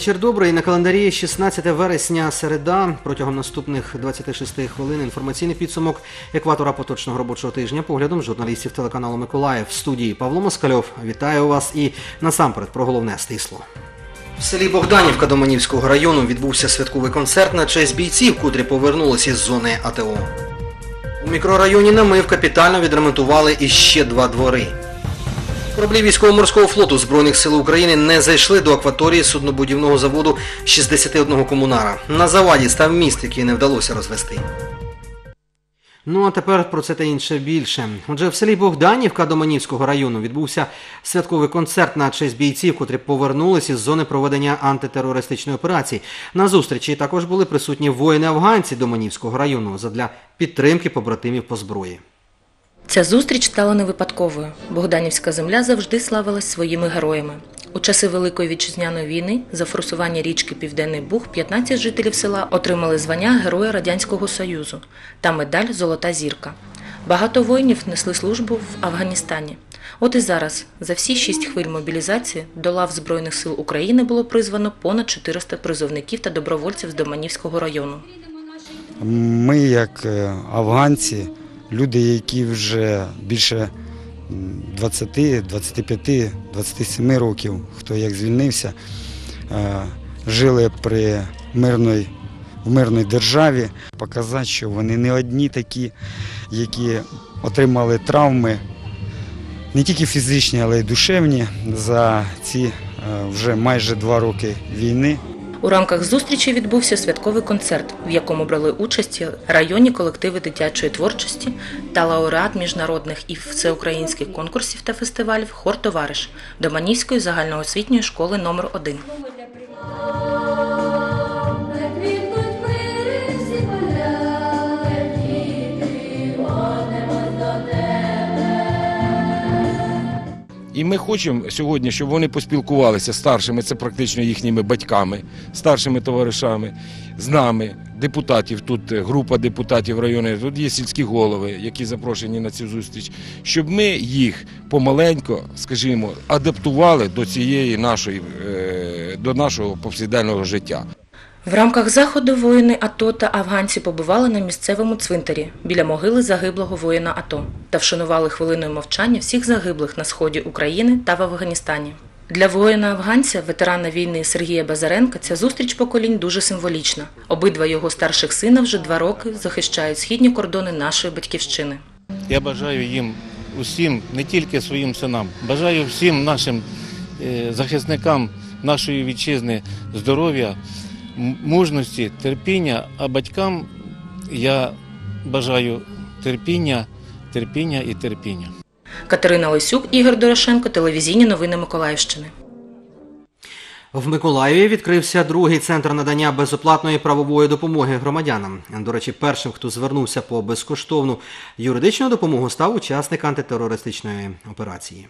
Вечір добрий. На календарі 16 вересня, середа. Протягом наступних 26 хвилин інформаційний підсумок екватора поточного робочого тижня поглядом журналістів телеканалу Миколаїв в студії Павло Москальов. Вітаю вас і насамперед про головне стисло. В селі Богданівка Доманівського району відбувся святковий концерт на честь бійців, котрі повернулися із зони АТО. У мікрорайоні Намив капітально відремонтували іще два двори. Кораблі військово-морського флоту Збройних сил України не зайшли до акваторії суднобудівного заводу 61 комунара. На заваді став міст, який не вдалося розвести. Ну а тепер про це та інше більше. Отже, в селі Богданівка Доманівського району відбувся святковий концерт на честь бійців, котрі повернулися із зони проведення антитерористичної операції. На зустрічі також були присутні воїни-афганці Доманівського району задля підтримки побратимів по зброї. Ця зустріч стала не випадковою. Богданівська земля завжди славилась своїми героями. У часи Великої вітчизняної війни за форсування річки Південний Буг 15 жителів села отримали звання Героя Радянського Союзу та медаль Золота зірка. Багато воїнів несли службу в Афганістані. От і зараз, за всі шість хвиль мобілізації, до лав Збройних сил України було призвано понад 400 призовників та добровольців з Доманівського району. Ми, як е, афганці, люди, які вже більше 20, 25, 27 років, хто як звільнився, е, жили при мирної, в мирній державі, показати, що вони не одні такі, які отримали травми, не тільки фізичні, але й душевні за ці е, вже майже два роки війни. У рамках зустрічі відбувся святковий концерт, в якому брали участь районні колективи дитячої творчості та лауреат міжнародних і всеукраїнських конкурсів та фестивалів Хор Товариш Доманівської загальноосвітньої школи номер 1 ми хочемо сьогодні, щоб вони поспілкувалися старшими, це практично їхніми батьками, старшими товаришами, з нами, депутатів. Тут е, група депутатів району, тут є сільські голови, які запрошені на цю зустріч, щоб ми їх помаленько, скажімо, адаптували до цієї нашої, е, до нашого повсякденного життя. В рамках заходу воїни АТО та афганці побували на місцевому цвинтарі біля могили загиблого воїна АТО та вшанували хвилиною мовчання всіх загиблих на сході України та в Афганістані. Для воїна-афганця, ветерана війни Сергія Базаренка, ця зустріч поколінь дуже символічна. Обидва його старших сина вже два роки захищають східні кордони нашої батьківщини. Я бажаю їм усім, не тільки своїм синам, бажаю всім нашим е, захисникам нашої вітчизни здоров'я, мужності, терпіння, а батькам я бажаю терпіння, терпіння і терпіння. Катерина Лисюк, Ігор Дорошенко, телевізійні новини Миколаївщини. В Миколаєві відкрився другий центр надання безоплатної правової допомоги громадянам. До речі, першим, хто звернувся по безкоштовну юридичну допомогу, став учасник антитерористичної операції.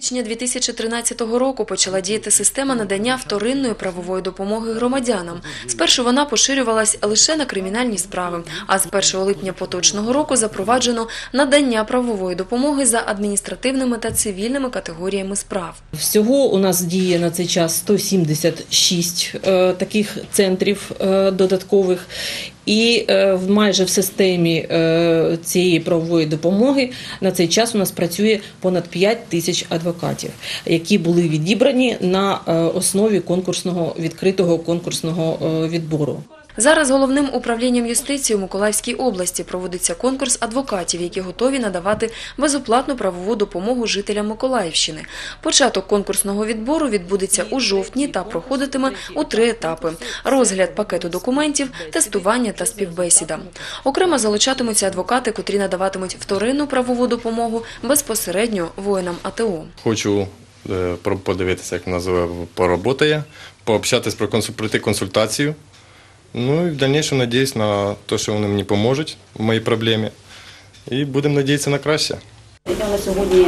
Січня 2013 року почала діяти система надання вторинної правової допомоги громадянам. Спершу вона поширювалась лише на кримінальні справи, а з 1 липня поточного року запроваджено надання правової допомоги за адміністративними та цивільними категоріями справ. Всього у нас діє на цей час 176 е, таких центрів е, додаткових. І е, майже в системі е, цієї правової допомоги на цей час у нас працює понад 5 тисяч адвокатів, які були відібрані на е, основі конкурсного відкритого конкурсного відбору. Зараз головним управлінням юстиції у Миколаївській області проводиться конкурс адвокатів, які готові надавати безоплатну правову допомогу жителям Миколаївщини. Початок конкурсного відбору відбудеться у жовтні та проходитиме у три етапи: розгляд пакету документів, тестування та співбесіда. Окремо залучатимуться адвокати, котрі надаватимуть вторинну правову допомогу безпосередньо воїнам АТО. Хочу е, подивитися, як зове- поработає, пообщатись про пройти консультацію. Ну і в дальнейшем надіюсь на те, що вони мені поможуть в моїй проблемі. І будемо надіятися на краще. Я на сьогодні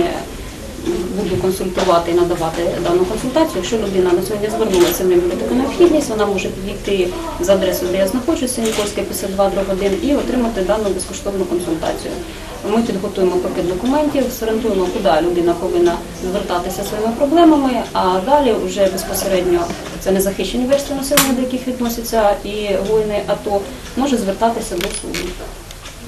буду консультувати і надавати дану консультацію. Якщо людина на сьогодні звернулася, в неї буде така необхідність, вона може підійти за адресою, де я знаходжуся, Нікольська 52 1 і отримати дану безкоштовну консультацію. Ми підготуємо пакет документів, зорієнтуємо, куди людина повинна звертатися своїми проблемами, а далі вже безпосередньо це незахищені верстви населення, до яких відносяться і воїни АТО, може звертатися до суду,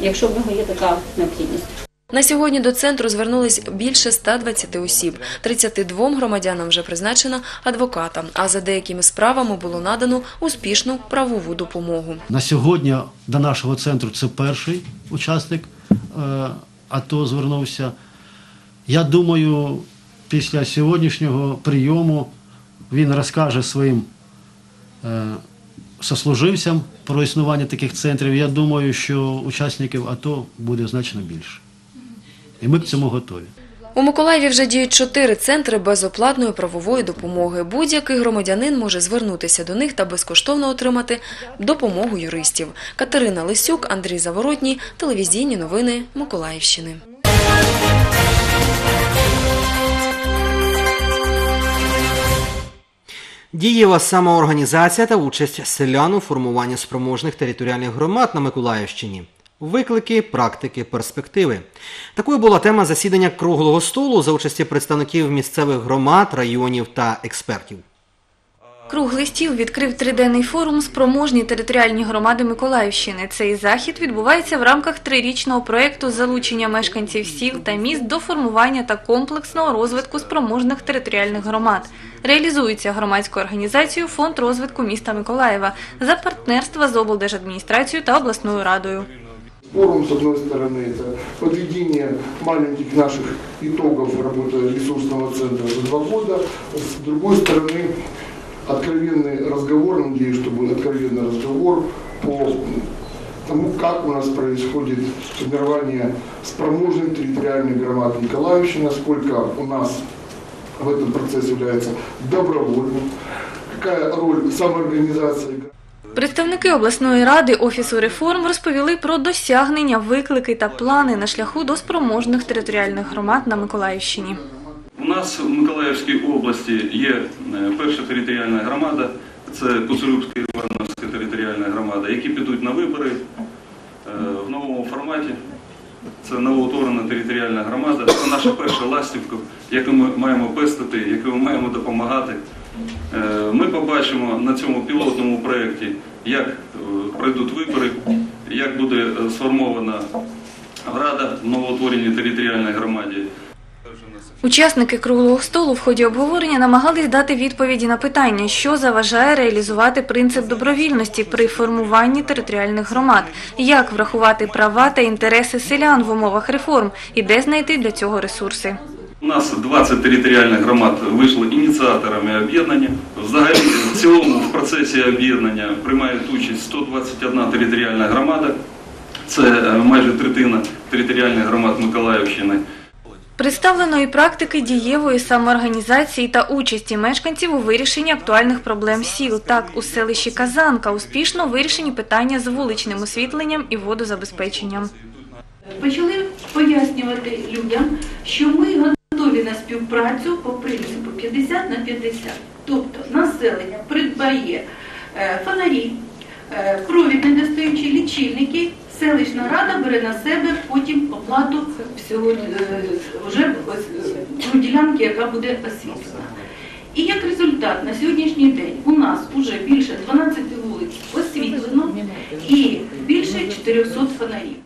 якщо в нього є така необхідність. На сьогодні до центру звернулись більше 120 осіб. 32 громадянам вже призначено адвоката, а за деякими справами було надано успішну правову допомогу. На сьогодні до нашого центру це перший учасник АТО звернувся. Я думаю, після сьогоднішнього прийому він розкаже своїм е, сослуживцям про існування таких центрів. Я думаю, що учасників АТО буде значно більше. І ми к цьому готові. У Миколаєві вже діють чотири центри безоплатної правової допомоги. Будь-який громадянин може звернутися до них та безкоштовно отримати допомогу юристів. Катерина Лисюк, Андрій Заворотній, телевізійні новини Миколаївщини. Дієва самоорганізація та участь селян у формуванні спроможних територіальних громад на Миколаївщині. Виклики, практики, перспективи. Такою була тема засідання круглого столу за участі представників місцевих громад, районів та експертів. Круглий стіл відкрив триденний форум «Спроможні територіальні громади Миколаївщини». Цей захід відбувається в рамках трирічного проєкту залучення мешканців сіл та міст до формування та комплексного розвитку спроможних територіальних громад. Реалізується громадською організацією Фонд розвитку міста Миколаєва за партнерства з облдержадміністрацією та обласною радою. Форум, с одной стороны, это подведение маленьких наших итогов работы ресурсного центра за два года, с другой стороны, откровенный разговор, надеюсь, что будет откровенный разговор по тому, как у нас происходит формирование спроможных территориальных громад Николаевщины, насколько у нас в этом процессе является добровольным, какая роль самоорганизации Представники обласної ради Офісу реформ розповіли про досягнення, виклики та плани на шляху до спроможних територіальних громад на Миколаївщині. У нас в Миколаївській області є е, перша територіальна громада, це Куцурубська і Івановська територіальна громада, які підуть на вибори е, в новому форматі. Це новоутворена територіальна громада. Це наша перша ластівка, яку ми маємо пестити, яку ми маємо допомагати. Е, Ми побачимо на цьому пілотному проєкті, як е, пройдуть вибори, як буде е, сформована рада в новоутвореній територіальній громаді. Учасники круглого столу в ході обговорення намагались дати відповіді на питання, що заважає реалізувати принцип добровільності при формуванні територіальних громад, як врахувати права та інтереси селян в умовах реформ і де знайти для цього ресурси. У нас 20 територіальних громад вийшли ініціаторами об'єднання. Взагалі, в цілому в процесі об'єднання приймають участь 121 територіальна громада. Це е, майже третина територіальних громад Миколаївщини. Представлено і практики дієвої самоорганізації та участі мешканців у вирішенні актуальних проблем сіл. Так, у селищі Казанка успішно вирішені питання з вуличним освітленням і водозабезпеченням. Почали пояснювати людям, що ми готові на співпрацю по принципу 50 на 50. Тобто населення придбає е, фонарі, е, провід недостаючі лічильники, селищна рада бере на себе потім оплату всього е, вже е, ділянки, яка буде освітлена. І як результат на сьогоднішній день у нас вже більше 12 вулиць освітлено і більше 400 фонарів.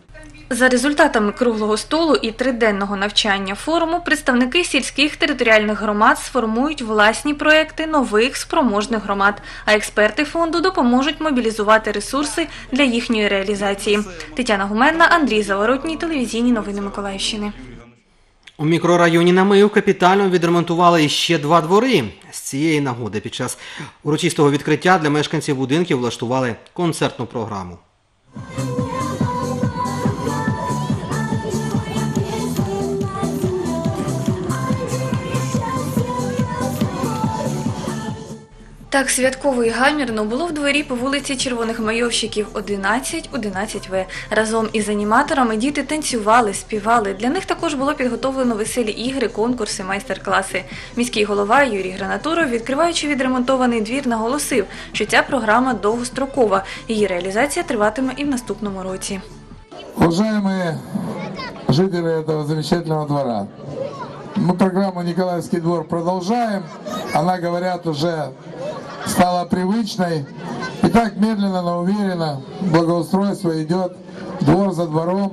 За результатами круглого столу і триденного навчання форуму представники сільських територіальних громад сформують власні проекти нових спроможних громад, а експерти фонду допоможуть мобілізувати ресурси для їхньої реалізації. Тетяна Гуменна, Андрій Заворотній, телевізійні новини Миколаївщини. У мікрорайоні Намив капітально відремонтували іще два двори. З цієї нагоди під час урочистого відкриття для мешканців будинків влаштували концертну програму. Так святково і гамірно було в дворі по вулиці Червоних Майовщиків 11, 11В. Разом із аніматорами діти танцювали, співали. Для них також було підготовлено веселі ігри, конкурси, майстер-класи. Міський голова Юрій Гранатуров, відкриваючи відремонтований двір, наголосив, що ця програма довгострокова. Її реалізація триватиме і в наступному році. Уважаемые жители этого замечательного двора, мы программу «Николаевский двор» продолжаем. Она, говорят, уже стала привычной. И так медленно, но уверенно благоустройство идет двор за двором.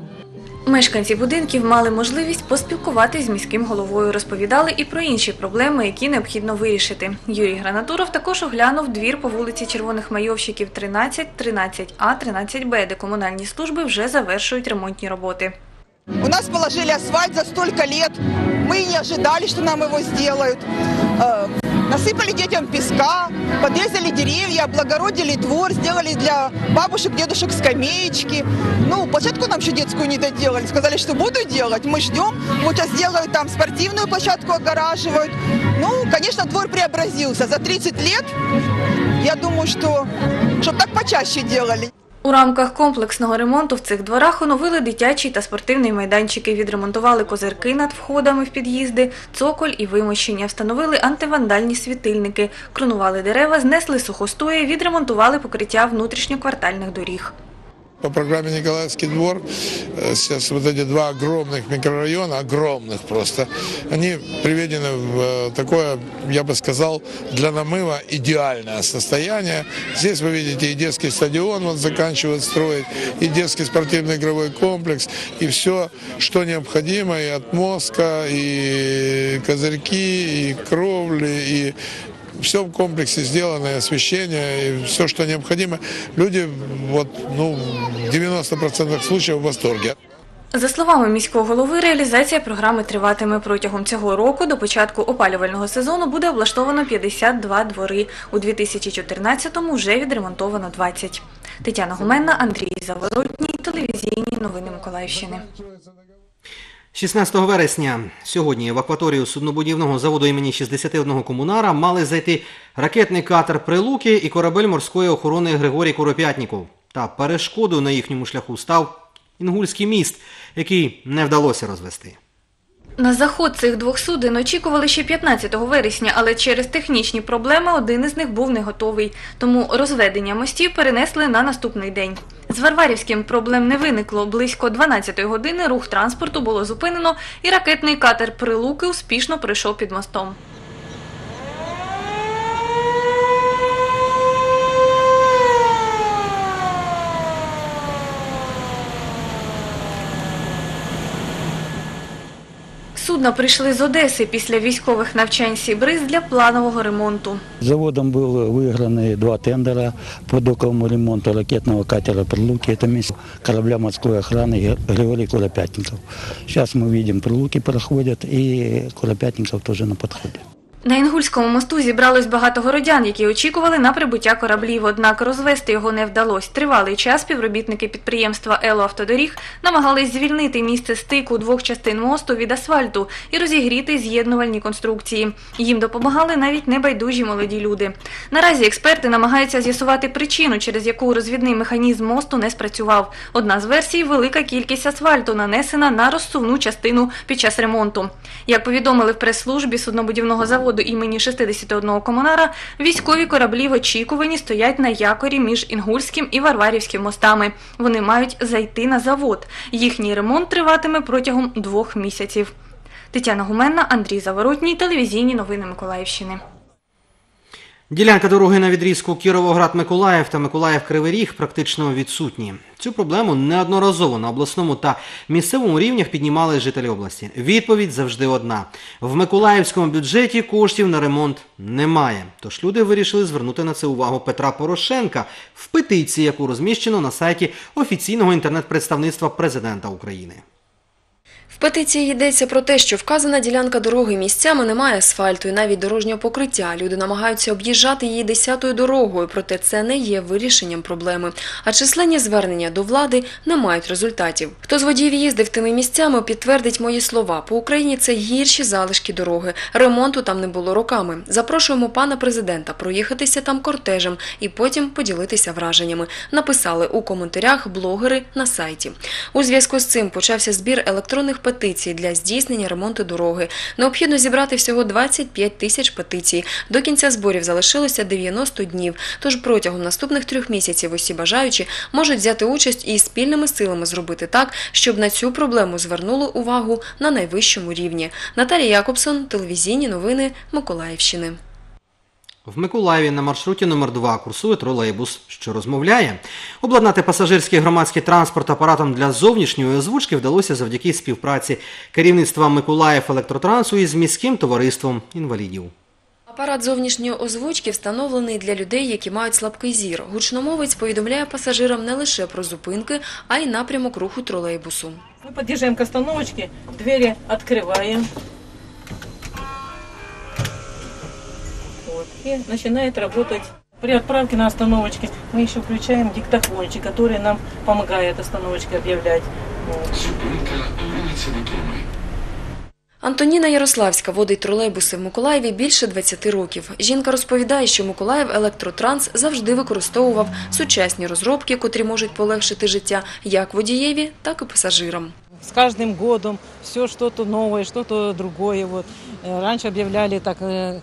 Мешканці будинків мали можливість поспілкуватись з міським головою, розповідали і про інші проблеми, які необхідно вирішити. Юрій Гранатуров також оглянув двір по вулиці Червоних Майовщиків 13, 13А, 13Б, де комунальні служби вже завершують ремонтні роботи. У нас положили асфальт за столько лет. Мы не ожидали, что нам его сделают. Э, Насыпали детям песка, подрезали деревья, облагородили двор, сделали для бабушек, дедушек скамеечки. Ну, площадку нам еще детскую не доделали. Сказали, что буду делать. Мы ждем. Вот сейчас делают там спортивную площадку, огораживают. Ну, конечно, двор преобразился. За 30 лет, я думаю, что чтобы так почаще делали. У рамках комплексного ремонту в цих дворах оновили дитячий та спортивний майданчики, відремонтували козирки над входами в під'їзди, цоколь і вимощення, встановили антивандальні світильники, кронували дерева, знесли сухостої, відремонтували покриття внутрішньоквартальних доріг. По программе «Николаевский двор» э, сейчас вот эти два огромных микрорайона, огромных просто, они приведены в э, такое, я бы сказал, для намыва идеальное состояние. Здесь вы видите и детский стадион вот заканчивают строить, и детский спортивный игровой комплекс, и все, что необходимо, и отмостка, и козырьки, и кровли, и все в комплексе сделано, и освещение, и все, что необходимо. Люди вот, ну, в 90% случаев в восторге. За словами міського голови, реалізація програми триватиме протягом цього року. До початку опалювального сезону буде облаштовано 52 двори. У 2014-му вже відремонтовано 20. Тетяна Гуменна, Андрій Заворотній, телевізійні новини Миколаївщини. 16 вересня сьогодні в акваторію суднобудівного заводу імені 61 комунара мали зайти ракетний катер Прилуки і корабель морської охорони Григорій Куропятніков. Та перешкодою на їхньому шляху став Інгульський міст, який не вдалося розвести. На заход цих двох суден очікували ще 15 вересня, але через технічні проблеми один із них був не готовий. Тому розведення мостів перенесли на наступний день. З Варварівським проблем не виникло. Близько 12 години рух транспорту було зупинено, і ракетний катер Прилуки успішно пройшов під мостом. Судна прийшли з Одеси після військових навчань Сібриз для планового ремонту. Заводом был выиграны два тендера по доковому ремонту ракетного катера «Прилуки». Это место корабля морской охраны Григорий Куропятников. Сейчас мы видим, «Прилуки» проходят и Куропятников тоже на подходе. На Інгульському мосту зібралось багато городян, які очікували на прибуття кораблів, однак розвести його не вдалося. Тривалий час співробітники підприємства «Ело Автодоріг» намагались звільнити місце стику двох частин мосту від асфальту і розігріти з'єднувальні конструкції. Їм допомагали навіть небайдужі молоді люди. Наразі експерти намагаються з'ясувати причину, через яку розвідний механізм мосту не спрацював. Одна з версій – велика кількість асфальту, нанесена на розсувну частину під час ремонту. Як повідомили в прес-службі суднобудівного заводу імені 61 комунара, військові кораблі в очікуванні стоять на якорі між Інгульським і Варварівським мостами. Вони мають зайти на завод. Їхній ремонт триватиме протягом двох місяців. Тетяна Гуменна, Андрій Заворотній, телевізійні новини Миколаївщини. Ділянка дороги на відрізку Кіровоград-Миколаїв та Миколаїв-Кривий Ріг практично відсутні. Цю проблему неодноразово на обласному та місцевому рівнях піднімали жителі області. Відповідь завжди одна: в Миколаївському бюджеті коштів на ремонт немає. Тож люди вирішили звернути на це увагу Петра Порошенка в петиції, яку розміщено на сайті офіційного інтернет-представництва президента України. В петиції йдеться про те, що вказана ділянка дороги місцями не має асфальту і навіть дорожнього покриття. Люди намагаються об'їжджати її десятою дорогою, проте це не є вирішенням проблеми. А численні звернення до влади не мають результатів. Хто з водіїв їздив тими місцями, підтвердить мої слова. По Україні це гірші залишки дороги. Ремонту там не було роками. Запрошуємо пана президента проїхатися там кортежем і потім поділитися враженнями. Написали у коментарях блогери на сайті. У зв'язку з цим почався збір електронних петицій для здійснення ремонту дороги. Необхідно зібрати всього 25 тисяч петицій. До кінця зборів залишилося 90 днів. Тож протягом наступних трьох місяців усі бажаючі можуть взяти участь і спільними силами зробити так, щоб на цю проблему звернули увагу на найвищому рівні. Наталія Якобсон, телевізійні новини Миколаївщини. В Миколаєві на маршруті номер 2 курсує тролейбус, що розмовляє. Обладнати пасажирський громадський транспорт апаратом для зовнішньої озвучки вдалося завдяки співпраці керівництва Миколаїв електротрансу із міським товариством інвалідів. Апарат зовнішньої озвучки встановлений для людей, які мають слабкий зір. Гучномовець повідомляє пасажирам не лише про зупинки, а й напрямок руху тролейбусу. Мы подъезжаем к остановочке, двери открываем. и начинает работать. При отправке на остановочке мы еще включаем диктофончик, который нам помогает остановочки объявлять. Вот. Антоніна Ярославська водить тролейбуси в Миколаєві більше 20 років. Жінка розповідає, що Миколаїв електротранс завжди використовував сучасні розробки, котрі можуть полегшити життя як водієві, так і пасажирам. С каждым годом все что-то новое, что-то другое. Вот. Э, Раньше объявляли так э,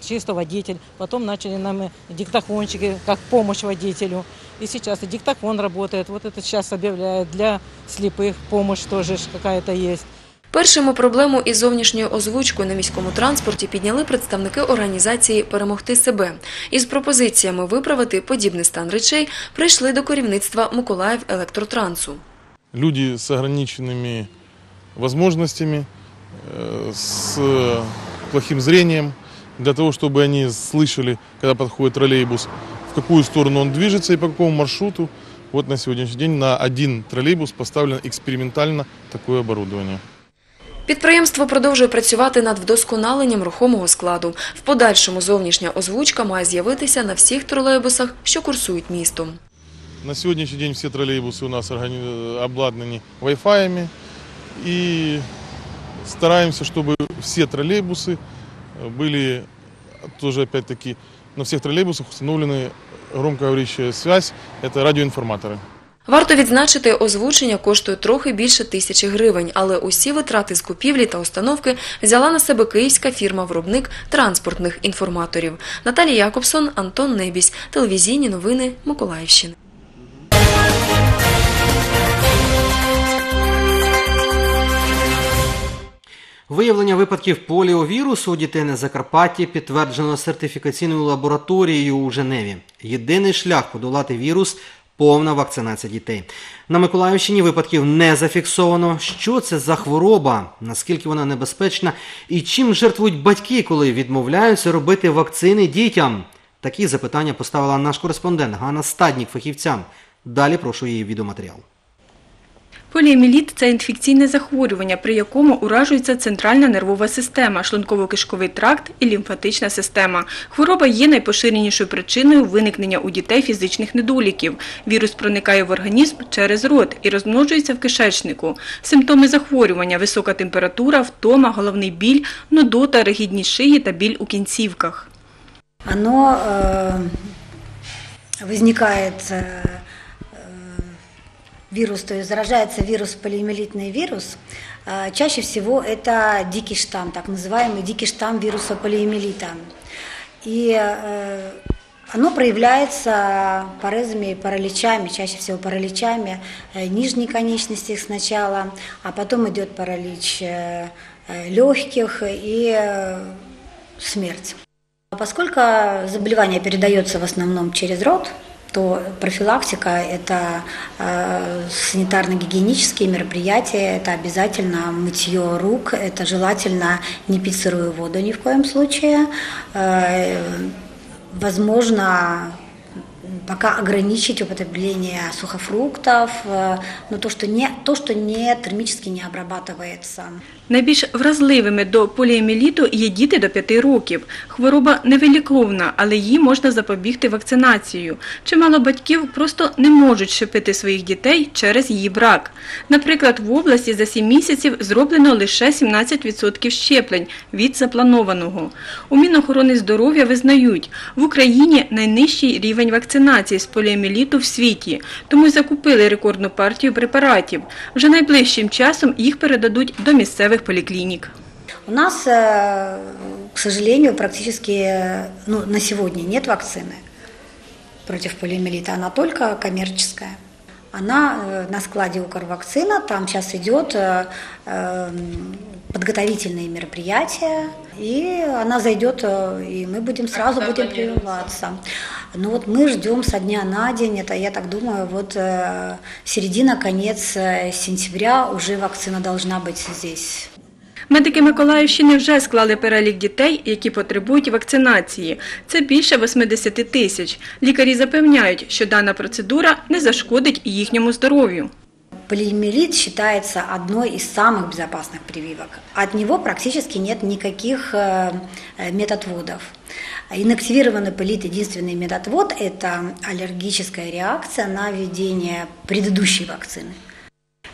чисто водитель, потом начали нам э, диктофончики как помощь водителю. И сейчас и диктофон работает. Вот это сейчас объявляют для слепых помощь тоже ж какая-то есть. Першими проблему із зовнішньою озвучкою на міському транспорті підняли представники організації Перемогти себе. Із пропозиціями виправити подібний стан речей прийшли до керівництва Миколаїв електротрансу. люди с ограниченными возможностями, э, с плохим зрением, для того, чтобы они слышали, когда подходит троллейбус, в какую сторону он движется и по какому маршруту. Вот на сегодняшний день на один троллейбус поставлено экспериментально такое оборудование. Підприємство продовжує працювати над вдосконаленням рухомого складу. В подальшому зовнішня озвучка має з'явитися на всіх тролейбусах, що курсують містом. На сегодняшний день все троллейбусы у нас органи- обладнаны Wi-Fi и стараемся, чтобы все троллейбусы были тоже опять-таки на всех троллейбусах установлены громкоговорящая связь, это радиоинформаторы. Варто відзначити, озвучення коштує трохи більше тисячі гривень, але усі витрати з купівлі та установки взяла на себе київська фірма-виробник транспортних інформаторів. Наталія Якобсон, Антон Небісь. Телевізійні новини Миколаївщини. Виявлення випадків поліовірусу у дітей на Закарпатті підтверджено сертифікаційною лабораторією у Женеві. Єдиний шлях подолати вірус повна вакцинація дітей. На Миколаївщині випадків не зафіксовано. Що це за хвороба, наскільки вона небезпечна і чим жертвують батьки, коли відмовляються робити вакцини дітям? Такі запитання поставила наш кореспондент Ганна Стаднік фахівцям. Далі прошу її відеоматеріал. Поліеміліт – це інфекційне захворювання, при якому уражується центральна нервова система, шлунково-кишковий тракт і лімфатична система. Хвороба є найпоширенішою причиною виникнення у дітей фізичних недоліків. Вірус проникає в організм через рот і розмножується в кишечнику. Симптоми захворювання – висока температура, втома, головний біль, нудота, ригідність шиї та біль у кінцівках. оно э, вирус, то есть заражается вирус, полиомиелитный вирус, э, чаще всего это дикий штамм, так называемый дикий штамм вируса полиомиелита. И э, оно проявляется порезами и параличами, чаще всего параличами э, нижней конечности сначала, а потом идет паралич э, легких и смерть. Поскольку заболевание передается в основном через рот, то профилактика – это э, санитарно-гигиенические мероприятия, это обязательно мытье рук, это желательно не пить сырую воду ни в коем случае, э, возможно пока ограничить употребление сухофруктов, э, но то, что не, то, что не термически не обрабатывается. Найбільш вразливими до поліеміліту є діти до 5 років. Хвороба невиліковна, але їй можна запобігти вакцинацією. Чимало батьків просто не можуть щепити своїх дітей через її брак. Наприклад, в області за 7 місяців зроблено лише 17% щеплень від запланованого. У Мінохорони здоров'я визнають, в Україні найнижчий рівень вакцинації з поліеміліту в світі, тому закупили рекордну партію препаратів. Вже найближчим часом їх передадуть до місцевих поліклінік. У нас, э, к сожалению, практически э, ну, на сегодня нет вакцины против полиомиелита, она только коммерческая. Она э, на складе Укрвакцина, там сейчас идет э, э, подготовительные мероприятия, и она зайдет, и мы будем сразу будем прививаться. Ну вот мы ждем со дня на день, это я так думаю, вот середина, конец сентября уже вакцина должна быть здесь. Медики Миколаївщини вже склали перелік дітей, які потребують вакцинації. Це більше 80 тисяч. Лікарі запевняють, що дана процедура не зашкодить їхньому здоров'ю. Полиомиелит считается одной из самых безопасных прививок. От него практически нет никаких э, э, методводов. Инактивированный полит единственный методвод – это аллергическая реакция на введение предыдущей вакцины.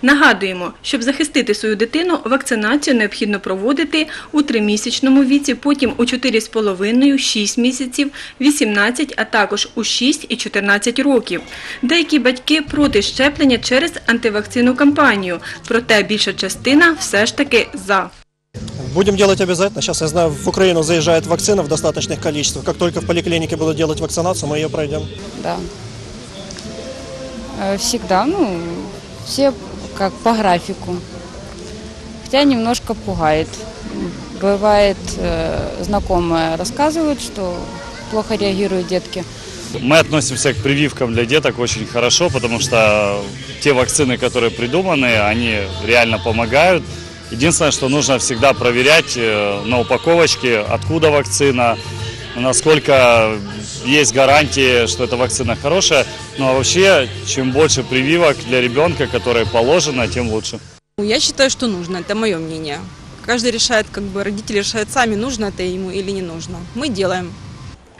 Нагадуємо, щоб захистити свою дитину, вакцинацію необхідно проводити у тримісячному віці, потім у 4,5, 6 місяців, 18, а також у 6 і 14 років. Деякі батьки проти щеплення через антивакцинну кампанію, проте більша частина все ж таки за. Будем делать обязательно. Сейчас, я знаю, в Украину заезжает вакцина в достаточных количествах. Как только в поликлинике будут делать вакцинацию, мы ее пройдем. Да. Э, Всегда, ну, все как по графику. Хотя немножко пугает. Бывает, э, знакомые рассказывают, что плохо реагируют детки. Мы относимся к прививкам для деток очень хорошо, потому что те вакцины, которые придуманы, они реально помогают. Единственное, что нужно всегда проверять э, на упаковочке, откуда вакцина, насколько есть гарантии, что эта вакцина хорошая. Ну а вообще, чем больше прививок для ребенка, которые положено, тем лучше. Я считаю, что нужно, это мое мнение. Каждый решает, как бы родители решают сами, нужно это ему или не нужно. Мы делаем.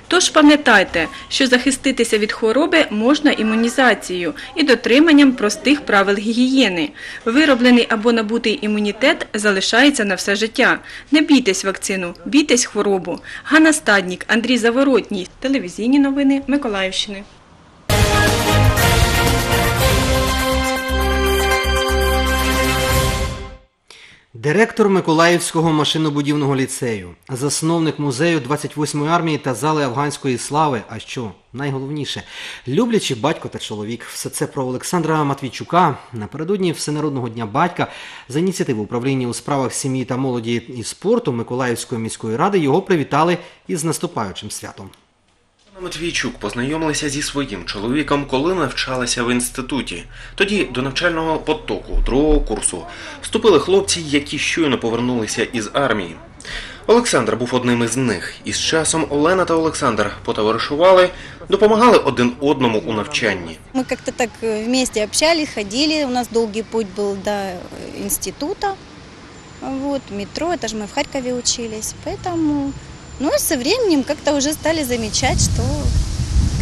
Тож пам'ятайте, що захиститися від хвороби можна імунізацією і дотриманням простих правил гігієни. Вироблений або набутий імунітет залишається на все життя. Не бійтесь вакцину, бійтесь хворобу. Ганна Стаднік, Андрій Заворотній. Телевізійні новини Миколаївщини. Директор Миколаївського машинобудівного ліцею, засновник музею 28-ї армії та зали афганської слави. А що найголовніше, люблячий батько та чоловік. Все це про Олександра Матвійчука напередодні Всенародного дня батька за ініціативу управління у справах сім'ї та молоді і спорту Миколаївської міської ради його привітали із наступаючим святом. Матвійчук познайомилися зі своїм чоловіком, коли навчалися в інституті. Тоді до навчального потоку другого курсу вступили хлопці, які щойно повернулися із армії. Олександр був одним із них, і з часом Олена та Олександр потоваришували, допомагали один одному у навчанні. Мы как-то так э, вместе общались, ходили. У нас долгий путь был до э, института. Вот, метро, это же мы в Харькове учились. Поэтому, ну и со временем как-то уже стали замечать, что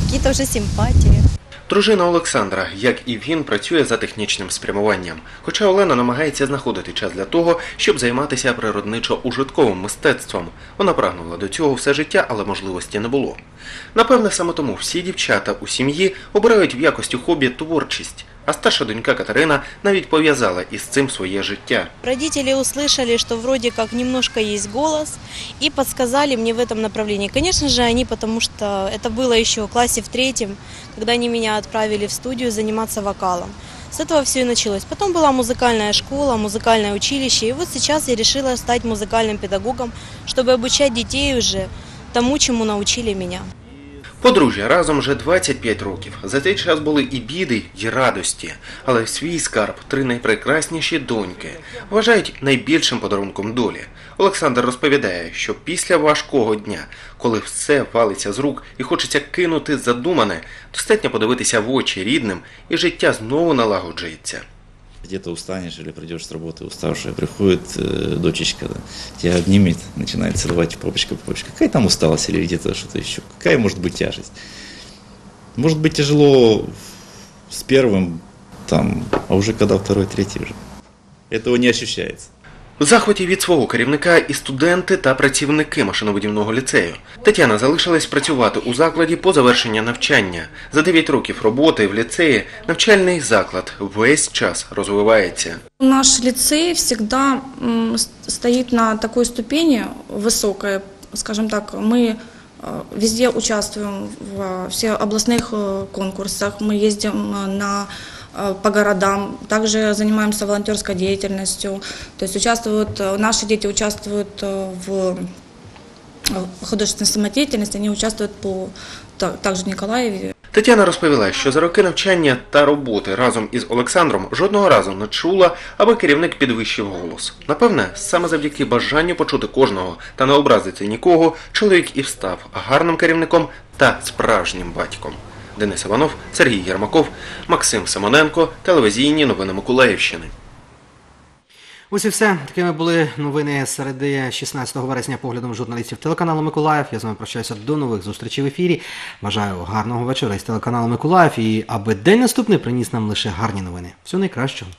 какие-то уже симпатии. Дружина Олександра, як і він, працює за технічним спрямуванням. Хоча Олена намагається знаходити час для того, щоб займатися природничо-ужитковим мистецтвом. Вона прагнула до цього все життя, але можливості не було. Напевне, саме тому всі дівчата у сім'ї обирають в якості хобі творчість. А старша донька Катерина навіть пов'язала із цим своє життя. Родители услышали, что вроде как немножко есть голос, и подсказали мне в этом направлении. Конечно же, они, потому что это было еще в классе в третьем, когда они меня отправили в студию заниматься вокалом. С этого все и началось. Потом была музыкальная школа, музыкальное училище, и вот сейчас я решила стать музыкальным педагогом, чтобы обучать детей уже тому, чему научили меня. Подружжя разом вже 25 років. За цей час були і біди, і радості, але свій скарб, три найпрекрасніші доньки, вважають найбільшим подарунком долі. Олександр розповідає, що після важкого дня, коли все валиться з рук і хочеться кинути задумане, достатньо подивитися в очі рідним, і життя знову налагоджується. Где-то устанешь или придешь с работы уставшая, приходит э, дочечка, да, тебя обнимет, начинает целовать папочка, папочка. Какая там усталость или где-то что-то еще? Какая может быть тяжесть? Может быть тяжело с первым, там, а уже когда второй, третий уже. Этого не ощущается. У захваті від свого керівника і студенти та працівники машинобудівного ліцею. Тетяна залишилась працювати у закладі по завершення навчання. За 9 років роботи в ліцеї навчальний заклад весь час розвивається. Наш лицей всегда м, с- стоит на такой ступени высокой, скажем так, мы э, везде участвуем в э, всех областных э, конкурсах, мы ездим э, на э, по городам, также занимаемся волонтерской деятельностью, то есть участвуют, э, наши дети участвуют э, в э, художественной самодеятельности, они участвуют по та- также в Николаеве, Тетяна розповіла, що за роки навчання та роботи разом із Олександром жодного разу не чула, аби керівник підвищив голос. Напевне, саме завдяки бажанню почути кожного та не образити нікого, чоловік і встав гарним керівником та справжнім батьком. Денис Іванов, Сергій Єрмаков, Максим Симоненко, телевізійні новини Миколаївщини. Ось і все. Такими були новини середи 16 вересня поглядом журналістів телеканалу Миколаїв. Я з вами прощаюся до нових зустрічей в ефірі. Бажаю гарного вечора із телеканалу Миколаїв і аби день наступний приніс нам лише гарні новини. Всього найкращого.